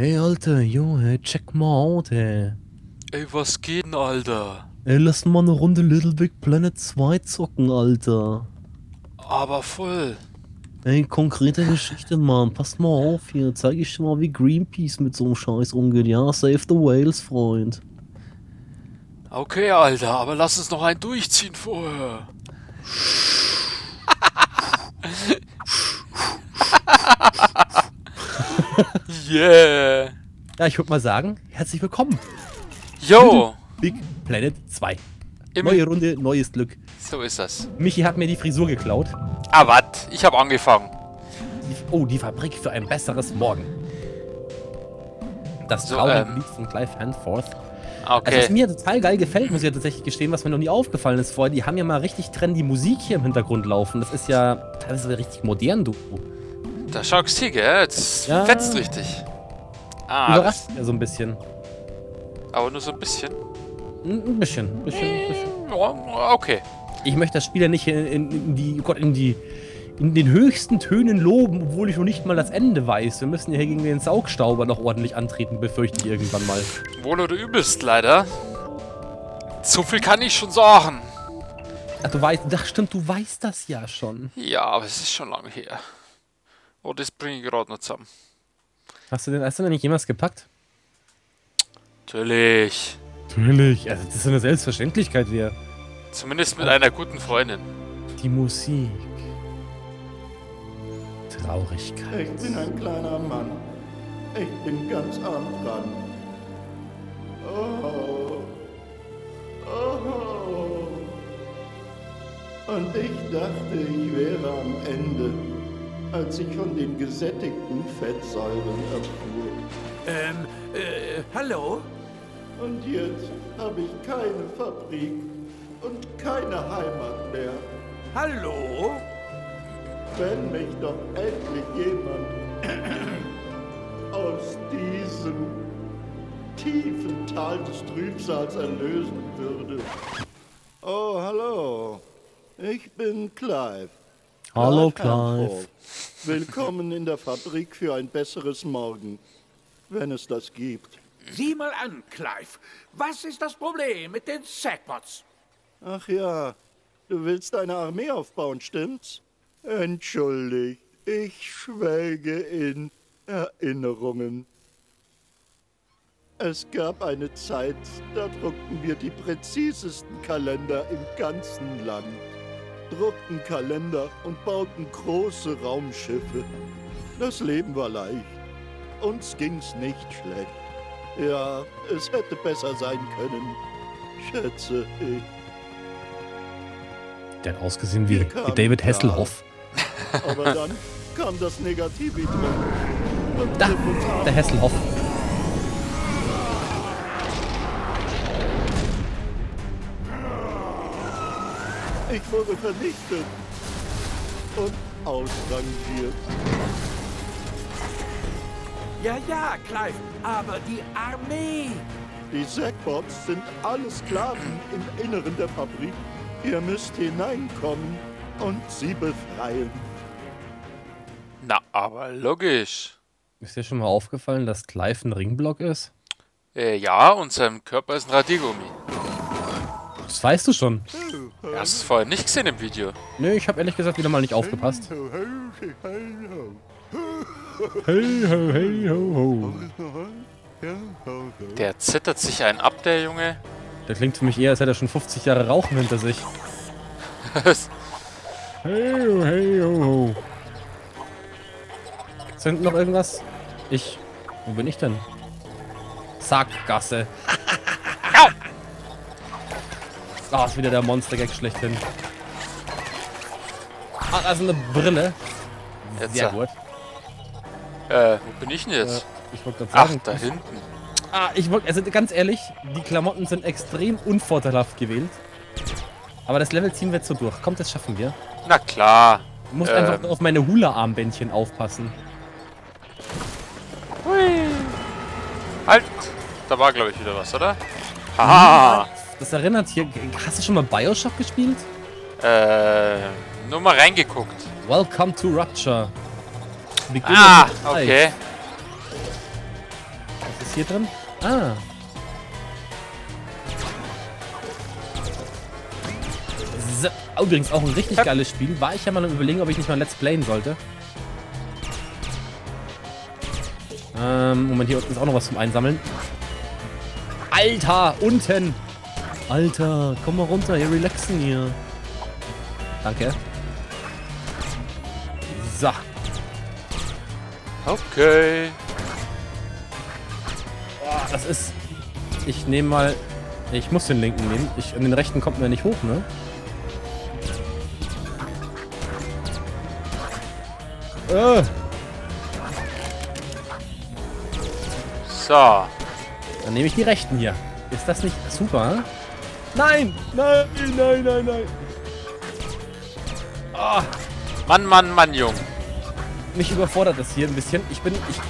Hey, Alter, jo, hey, check mal out, hey. Ey, was geht denn, Alter? Ey, lass mal eine Runde Little Big Planet 2 zocken, Alter. Aber voll. Ey, konkrete Geschichte, Mann. Pass mal auf hier. Zeig ich dir mal, wie Greenpeace mit so einem Scheiß umgeht. Ja, save the whales, Freund. Okay, Alter, aber lass uns noch einen durchziehen vorher. yeah. Ja, ich würde mal sagen, herzlich willkommen. Yo. Big Planet 2. Im- Neue Runde, neues Glück. So ist das. Michi hat mir die Frisur geklaut. Ah, wat? Ich habe angefangen. Oh, die Fabrik für ein besseres Morgen. Das So, traurige ähm, Lied von Clive Hanforth. Ah, Also, was Okay. mir total geil gefällt, muss ich ja tatsächlich gestehen, was mir noch nie aufgefallen ist vorher, die haben ja mal richtig trendy Musik hier im Hintergrund laufen. Das ist ja teilweise richtig modern, du. Da schaust du, gell? Jetzt Ja. fetzt richtig. Ah, Überrascht ja so ein bisschen. aber nur so ein bisschen. Ein bisschen, ein bisschen, ein bisschen. Ja, okay. Ich möchte das Spiel ja nicht in, in, die, oh Gott, in die, in den höchsten Tönen loben, obwohl ich noch nicht mal das Ende weiß. Wir müssen ja hier gegen den Saugstauber noch ordentlich antreten, befürchte ich irgendwann mal. Wohl oder übelst, leider. So viel kann ich schon sagen. Ach, du weißt, ach stimmt, du weißt das ja schon. Ja, aber es ist schon lange her. Oh, das bringe ich gerade noch zusammen. Hast du denn, hast du denn nicht jemals gepackt? Natürlich. Natürlich, also das ist eine Selbstverständlichkeit hier. Zumindest mit einer guten Freundin. Die Musik. Traurigkeit. Ich bin ein kleiner Mann. Ich bin ganz arm dran. Oh. Oh. Und ich dachte, ich wäre am Ende, als ich von den gesättigten Fettsäuren erfuhr. Ähm, äh, hallo? Und jetzt habe ich keine Fabrik und keine Heimat mehr. Hallo? Wenn mich doch endlich jemand aus diesem tiefen Tal des Trübsals erlösen würde. Oh, hallo. Ich bin Clive. Hallo, Clive. Willkommen in der Fabrik für ein besseres Morgen, wenn es das gibt. Sieh mal an, Clive. Was ist das Problem mit den Sackbots? Ach ja, du willst eine Armee aufbauen, stimmt's? Entschuldigt, ich schwelge in Erinnerungen. Es gab eine Zeit, da druckten wir die präzisesten Kalender im ganzen Land. Druckten Kalender und bauten große Raumschiffe. Das Leben war leicht. Uns ging's nicht schlecht. Ja, es hätte besser sein können, schätze ich. Der hat ausgesehen wie, wie David. Hasselhoff. Aber dann kam das Negativitrum und Da, der Hasselhoff. Ich wurde vernichtet und ausrangiert. Ja, ja, Clive, aber die Armee. Die Sackbots sind alle Sklaven im Inneren der Fabrik. Ihr müsst hineinkommen und sie befreien. Na, aber logisch. Ist dir schon mal aufgefallen, dass Clive ein Ringblock ist? Äh, ja, und sein Körper ist ein Radiergummi. Das weißt du schon. Hast du es vorher nicht gesehen im Video? Nö, ich habe ehrlich gesagt wieder mal nicht aufgepasst. Ho, ho, ho, ho. Hey ho, hey ho, ho. Ja, ho, ho. Der zittert sich einen ab, der Junge. Der klingt für mich eher, als hätte er schon 50 Jahre Rauchen hinter sich. Hey ho, hey ho, ho. Ist da hinten noch irgendwas? Ich. Wo bin ich denn? Sackgasse. Ah, ist wieder der Monster-Gag schlechthin. Ah, da ist eine Brille. Jetzt, Sehr äh, gut. Äh, wo bin ich denn Äh, jetzt? ich wollte gerade Ach, da hinten. Ah, ich wollte, also ganz ehrlich, die Klamotten sind extrem unvorteilhaft gewählt. Aber das Level ziehen wir jetzt so durch. Kommt, das schaffen wir. Na klar. Du musst Ähm. einfach nur auf meine Hula-Armbändchen aufpassen. Hui. Halt. Da war, glaube ich, wieder was, oder? Haha. Das erinnert hier. Hast du schon mal Bioshock gespielt? Äh, nur mal reingeguckt. Welcome to Rupture. Begin Ah, okay. ist hier drin? Ah. So, oh, übrigens auch ein richtig geiles Spiel. War ich ja mal am überlegen, ob ich nicht mal Let's Playen sollte. Ähm, Moment, hier unten ist auch noch was zum Einsammeln. Alter, unten! Alter, komm mal runter, hier relaxen hier. Danke. So. Okay. Boah, das ist... Ich nehme mal... Ich muss den linken nehmen. Ich, an den rechten kommt man ja nicht hoch, ne? Äh, So. dann nehme ich die rechten hier. Ist das nicht super? Nein! Nein, nein, nein, nein! Ah, Mann, Mann, Mann, Jung. mich überfordert das hier ein bisschen. Ich bin... Ich...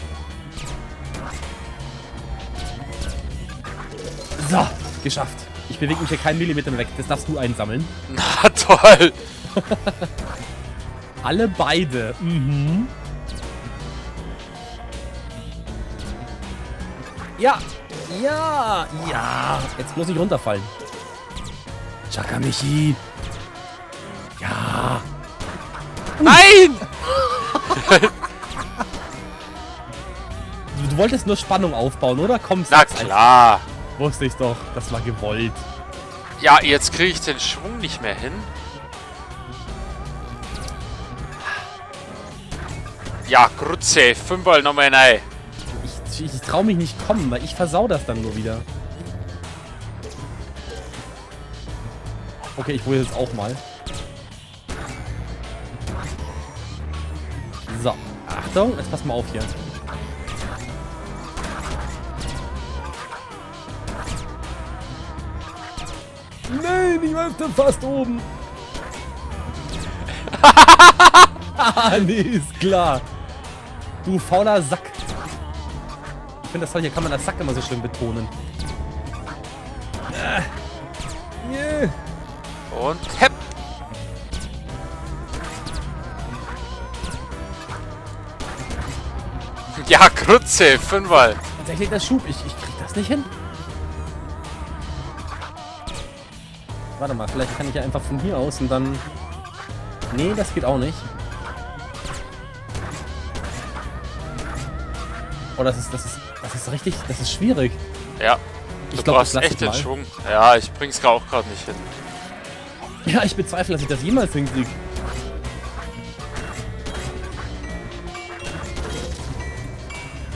So, geschafft. Ich bewege mich hier keinen Millimeter weg. Das darfst du einsammeln. Na toll. Alle beide. Mhm. Ja. Ja. Ja. Jetzt muss ich runterfallen. Chaka Michi. Ja. Nein! Du, du wolltest nur Spannung aufbauen, oder? Komm, Na sag's einfach. klar. Wusste ich doch. Das war gewollt. Ja, jetzt kriege ich den Schwung nicht mehr hin. Ja, Grütze. Fünfmal nochmal rein. Ich, ich, ich trau mich nicht kommen, weil ich versau das dann nur wieder. Okay, ich probiere jetzt auch mal. So, Achtung, jetzt pass mal auf hier. Nein, ich war fast oben. Ah, nee, ist klar. Du fauler Sack. Ich finde das toll, hier kann man das Sack immer so schön betonen. Und hepp. Ja, Grütze. Fünfmal. Tatsächlich der Schub. Ich, ich krieg das nicht hin. Warte mal, vielleicht kann ich ja einfach von hier aus und dann... Nee, das geht auch nicht. Oh, das ist, das ist, das ist richtig, das ist schwierig. Ja. Ich Du glaub, brauchst das echt den. Schwung. Ja, ich bring's auch gerade nicht hin. Ja, ich bezweifle, dass ich das jemals hinkriege.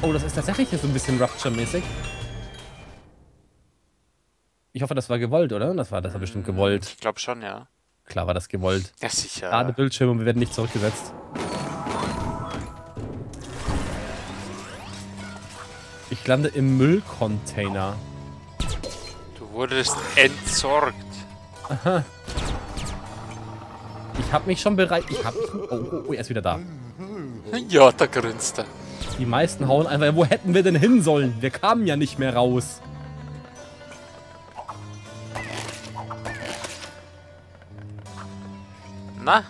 Oh, das ist tatsächlich hier so ein bisschen Rupture-mäßig. Ich hoffe, das war gewollt, oder? Das war, das war bestimmt gewollt. Ich glaube schon, ja. Klar war das gewollt. Ja, sicher. Gerade Bildschirme und wir werden nicht zurückgesetzt. Ich lande im Müllcontainer. Du wurdest entsorgt. Ich habe mich schon bereit. Ich hab. Oh, oh, oh, er ist wieder da. Ja, da grinst er. Die meisten hauen einfach. Wo hätten wir denn hin sollen? Wir kamen ja nicht mehr raus. Na?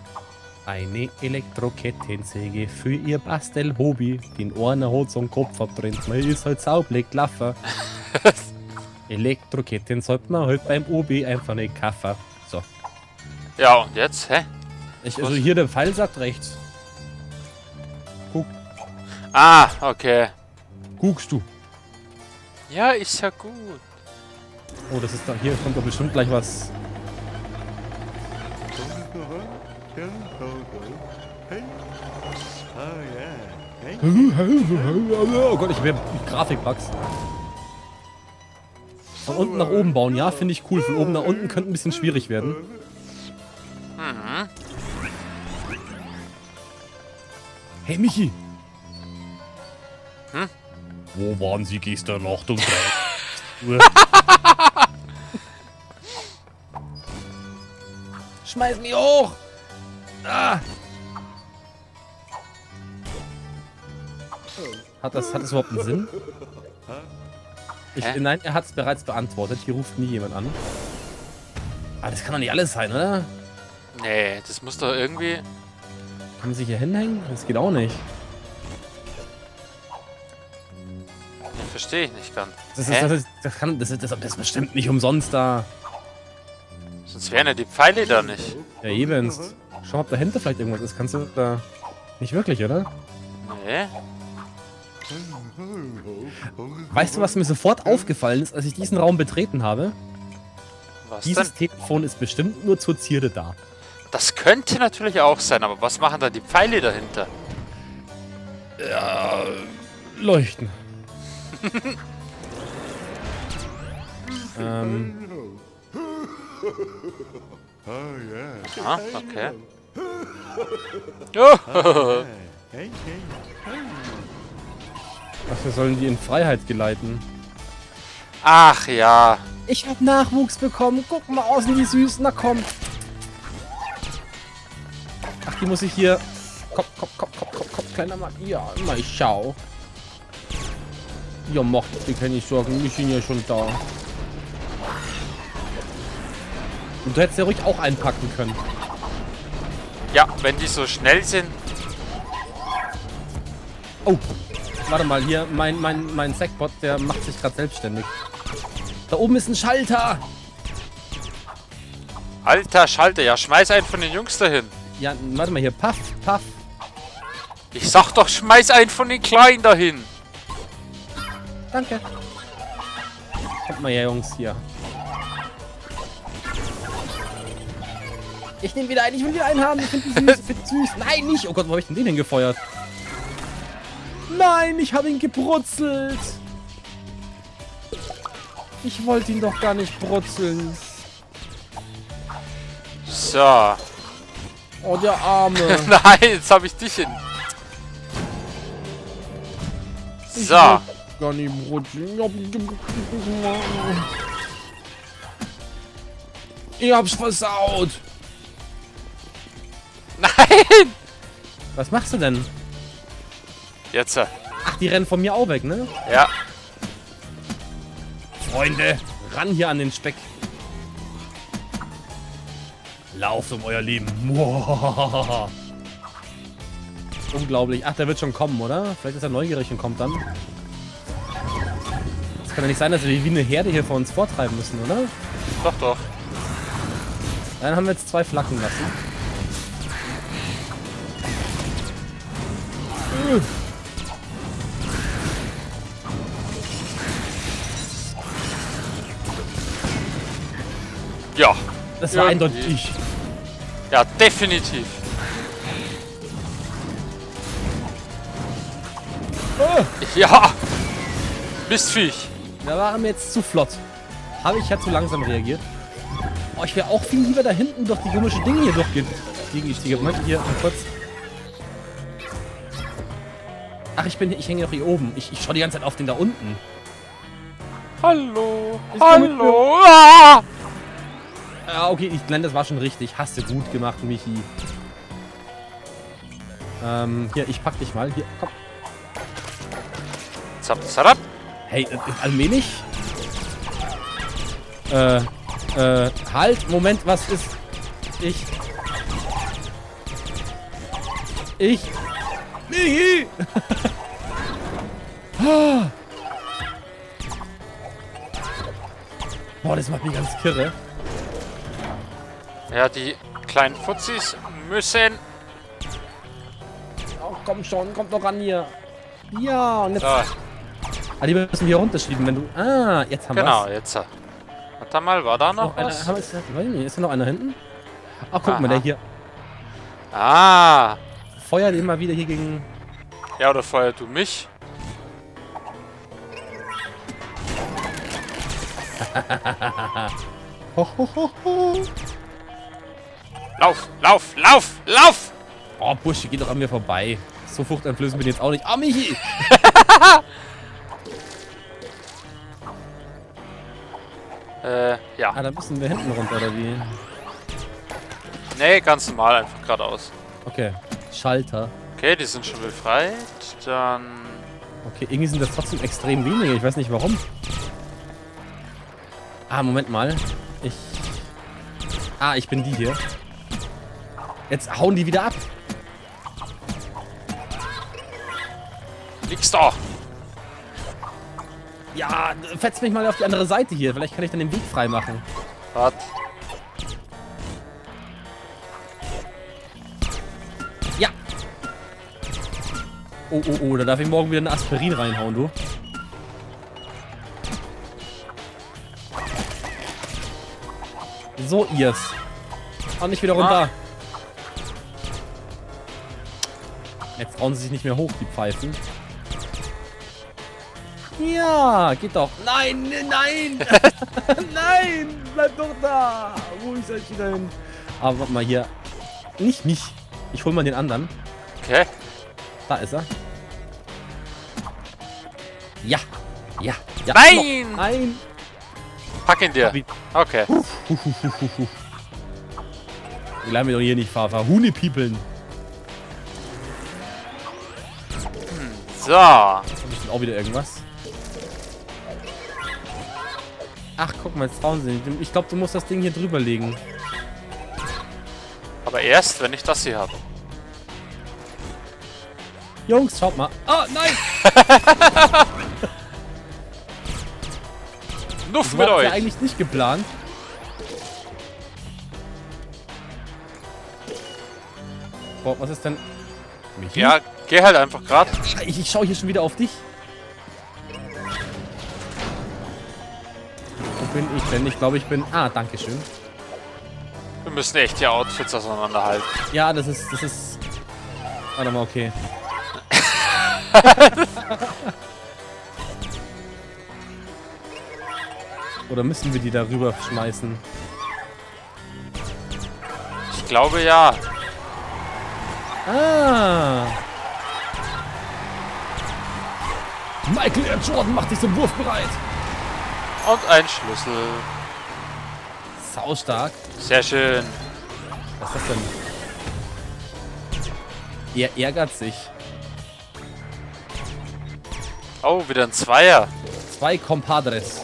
Eine Elektrokettensäge für ihr Bastelhobby. Den einer hat so einen Kopf verbrennt. Man ist halt saublick gelaufen. Elektroketten sollte man halt beim OB einfach nicht kaufen. Ja, und jetzt? Hä? Ich, also hier der Pfeil sagt rechts. Guck, Ah, okay. guckst du. Ja, ist ja gut. Oh, das ist da. Hier kommt doch bestimmt gleich was. Oh Gott, ich will Grafikbugs. Von unten nach oben bauen, ja, finde ich cool. Von oben nach unten könnte ein bisschen schwierig werden. Hey Michi! Hm? Wo waren Sie gestern Nacht um drei? Schmeiß mich hoch! Ah! Hat das, hat das überhaupt einen Sinn? Ich, nein, er hat es bereits beantwortet. Hier ruft nie jemand an. Aber das kann doch nicht alles sein, oder? Nee, das muss doch irgendwie... Kann sich hier hinhängen? Das geht auch nicht. verstehe ich nicht ganz. Das ist, das ist, das kann, das ist, das ist bestimmt nicht umsonst da. Sonst wären ja die Pfeile da nicht. Ja, ebenst. Schau, ob dahinter vielleicht irgendwas ist. Kannst du da... Nicht wirklich, oder? Nee. Weißt du, was mir sofort aufgefallen ist, als ich diesen Raum betreten habe? Was Dieses denn? Telefon ist bestimmt nur zur Zierde da. Könnte natürlich auch sein, aber was machen da die Pfeile dahinter? Ja, leuchten. ähm, Ah, okay. Oh, ach, wir sollen die in Freiheit geleiten. Ach ja. Ich hab Nachwuchs bekommen. Guck mal außen, wie süß. Na komm. Ach, die muss ich hier... Komm, komm, komm, komm, komm, komm, kleiner Mann. Ja, mal schau. Ja, macht dir keine Sorgen. Wir sind ja schon da. Und du hättest ja ruhig auch einpacken können. Ja, wenn die so schnell sind. Oh, warte mal, hier, mein, mein, mein Sackbot, der macht sich gerade selbstständig. Da oben ist ein Schalter. Alter Schalter, ja, schmeiß einen von den Jungs dahin. Ja, warte mal hier, Puff, Puff. Ich sag doch, schmeiß einen von den Kleinen dahin. Danke. Kommt mal her, Jungs, hier. Ich nehme wieder einen, ich will wieder einen haben. Ich finde süß, ich find süß. Nein, nicht. Oh Gott, wo habe ich denn den hingefeuert? Nein, ich habe ihn gebrutzelt. Ich wollte ihn doch gar nicht brutzeln. So. Oh, der Arme. Nein, jetzt habe ich dich hin. Ich So. Gar nicht brutzeln. Ich hab's versaut. Nein! Was machst du denn? Jetzt. Ach, die rennen von mir auch weg, ne? Ja. Freunde, ran hier an den Speck. Lauft um euer Leben. Unglaublich. Ach, der wird schon kommen, oder? Vielleicht ist er neugierig und kommt dann. Das kann ja nicht sein, dass wir wie eine Herde hier vor uns vortreiben müssen, oder? Doch, doch. Dann haben wir jetzt zwei Flaggen lassen. Ja. Das war Irgendwie. eindeutig ich. Ja, definitiv. Oh, Ja. Mistviech. da waren wir jetzt zu flott. Habe ich ja zu langsam reagiert. Oh, ich wäre auch viel lieber da hinten durch die komischen Dinge hier durchgestiegen. Ich stiege mal hier kurz. Ach, ich bin hier, ich hänge doch hier oben. Ich, ich schaue die ganze Zeit auf den da unten. Hallo. Mit Hallo. Ah! Ah, okay, ich, nein, das war schon richtig. Hast du gut gemacht, Michi. Ähm, hier, ich pack dich mal. Hier, komm. Zap, zarab. Hey, äh, allmählich? Äh, äh, halt, Moment, was ist... Ich... Ich... Michi! Ah. Boah, das macht mich ganz kirre. Ja, die kleinen Fuzzis müssen. Oh, komm schon, komm doch ran hier. Ja, und jetzt... Da, Ah, die müssen wir runterschieben, wenn du... Ah, jetzt haben genau, wir's. jetzt. Warte mal, war da noch einer, was? wir, ist, nicht, ist da noch einer hinten? Ach, guck mal, Aha. der hier Ah. feuert immer wieder hier gegen... Ja, oder feuert du mich? Ho, ho, ho, ho. Lauf, lauf, lauf, lauf! Oh, Bursche, geh doch an mir vorbei. So furchteinflößend bin ich jetzt auch nicht. Ah, Michi! Äh, ja. Ah, da müssen wir hinten runter, oder wie? Nee, ganz normal, einfach geradeaus. Okay. Schalter. Okay, die sind schon befreit. Dann. Okay, irgendwie sind das trotzdem extrem wenige. Ich weiß nicht warum. Ah, Moment mal. Ich... Ah, ich bin die hier. Jetzt hauen die wieder ab. Nix da! Ja, fetz mich mal auf die andere Seite hier. Vielleicht kann ich dann den Weg frei machen. Wart. Ja. Oh, oh, oh, da darf ich morgen wieder eine Aspirin reinhauen, du. So, ihrs. Und nicht wieder runter. Jetzt trauen sie sich nicht mehr hoch, die Pfeifen. Ja, geht doch. Nein, nein, nein, bleib doch da. Wo ist euch wieder hin? Aber warte mal hier. Nicht mich. Ich hol mal den anderen. Okay. Da ist er. Ja. Ja. ja. Nein! Noch. Nein. Pack ihn dir. Okay. Wir bleiben doch hier nicht ver verhunepiepeln. So. Da bestimmt auch wieder irgendwas. Ach, guck mal, jetzt trauen sie nicht. Ich glaube, du musst das Ding hier drüber legen. Aber erst, wenn ich das hier habe. Jungs, schaut mal. Ah, nein! Nuff Das mit war ja euch. eigentlich nicht geplant. Boah, was ist denn? Michi? Ja, geh halt einfach grad. Ich, ich schaue hier schon wieder auf dich. Wo bin ich denn? Ich glaube, ich bin... Ah, danke schön. Wir müssen echt die Outfits auseinanderhalten. Ja, das ist... Das ist... Warte mal, okay. Oder müssen wir die da rüber schmeißen? Ich glaube ja. Ah! Michael Air Jordan macht dich zum Wurf bereit. Und ein Schlüssel. Sau stark. Sehr schön. Was ist das denn? Er ärgert sich. Oh, wieder ein Zweier. Zwei Compadres.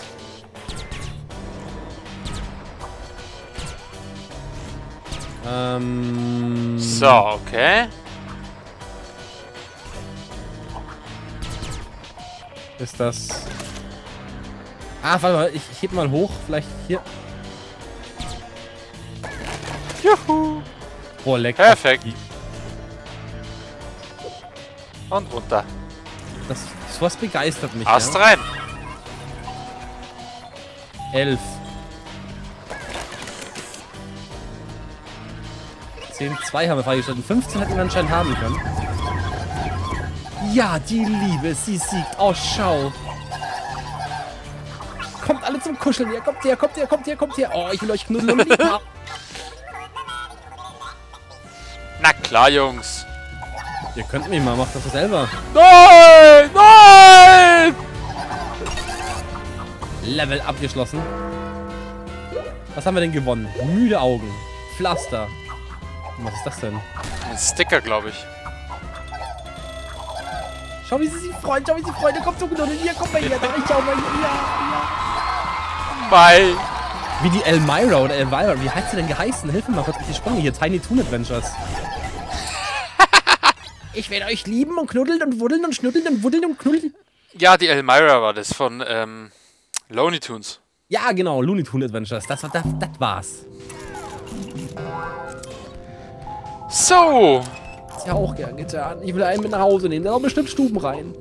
Ähm. So, okay. Ist das. Ah, warte mal, ich, ich heb mal hoch. Vielleicht hier. Juhu. Boah, lecker. Perfekt. Und runter. Das, sowas begeistert mich. Ast Ja. rein. Elf. 10, 2 haben wir freigeschaltet. 15 hätten wir anscheinend haben können. Ja, die Liebe, sie siegt. Oh, schau. Kommt alle zum Kuscheln. Ja, kommt her, kommt her, kommt her, kommt her. Oh, ich will euch knuddeln und. Na klar, Jungs. Ihr könnt mich mal, macht das doch selber. Nein! Nein! Level abgeschlossen. Was haben wir denn gewonnen? Müde Augen. Pflaster. Und Was ist das denn? Ein Sticker, glaube ich. Schau, wie sie sich freuen, schau, wie sie sich freuen. Da kommt so Knuddeln. Hier, kommt mal hier. Da, ich schau mal hier. Ja, Mai. Wie die Elmira oder Elvira. Wie heißt sie denn geheißen? Hilf mir mal kurz auf die Sprünge hier. Tiny Toon Adventures. ich werde euch lieben und knuddeln und wuddeln und schnuddeln und wuddeln und knuddeln. Ja, die Elmira war das von ähm, Looney Tunes. Ja, genau. Looney Toon Adventures. Das, war- das, das war's. So. Ist ja auch gern getan. Ich will einen mit nach Hause nehmen. Da auch bestimmt Stuben rein.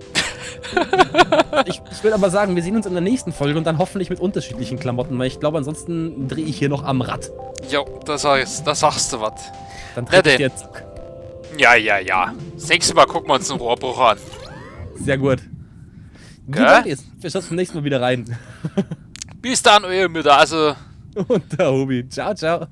ich, ich will aber sagen, wir sehen uns in der nächsten Folge und dann hoffentlich mit unterschiedlichen Klamotten, weil ich glaube, ansonsten drehe ich hier noch am Rad. Jo, das, sagst, das sagst du was. Dann trete ich jetzt. Ja, ja, ja. Das nächste Mal gucken wir uns einen Rohrbruch an. Sehr gut. Gut, jetzt wir schauen zum nächsten Mal wieder rein. Bis dann, euer Mütter. Also. Und der Hobi. Ciao, ciao.